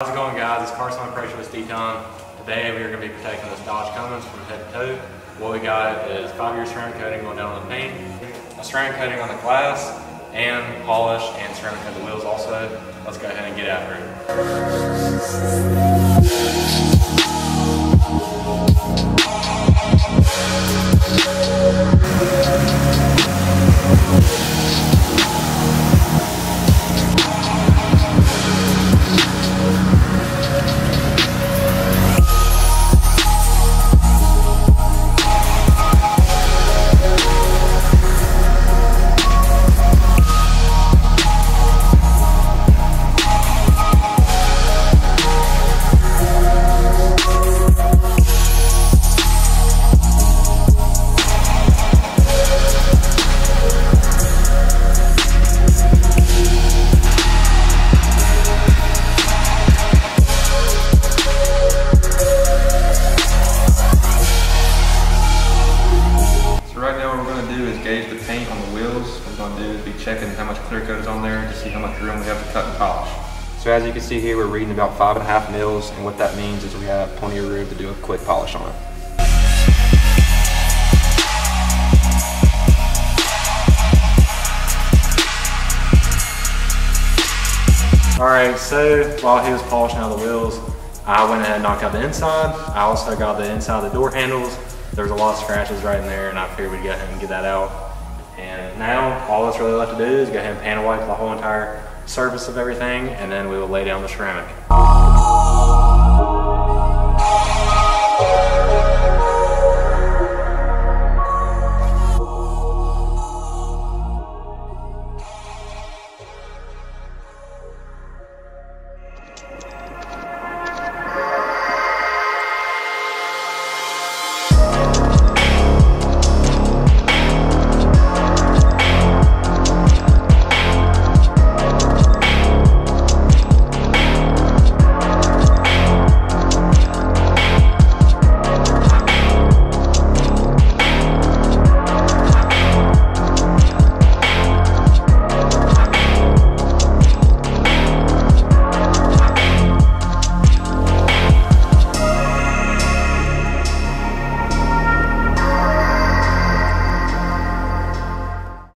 How's it going guys? It's Carson Pressure with Deton. Today we are going to be protecting this Dodge Cummins from head to toe. What we got is 5 year ceramic coating going down on the paint, a ceramic coating on the glass, and polish and ceramic coat the wheels also. Let's go ahead and get after it. Gauge the paint on the wheels. What we're gonna do is be checking how much clear coat is on there to see how much room we have to cut and polish. So as you can see here, we're reading about five and a half mils, and what that means is we have plenty of room to do a quick polish on it. All right, so while he was polishing out the wheels, I went ahead and knocked out the inside. I also got the inside of the door handles there was a lot of scratches right in there and I figured we'd go ahead and get that out. And now all that's really left to do is go ahead and panel wipe the whole entire surface of everything and then we will lay down the ceramic.